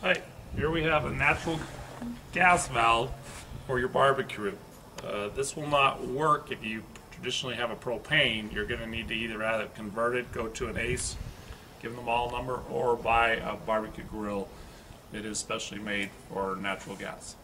Hi, here we have a natural gas valve for your barbecue. Uh, this will not work if you traditionally have a propane. You're going to need to either have it converted, go to an ACE, give them all number, or buy a barbecue grill. that is specially made for natural gas.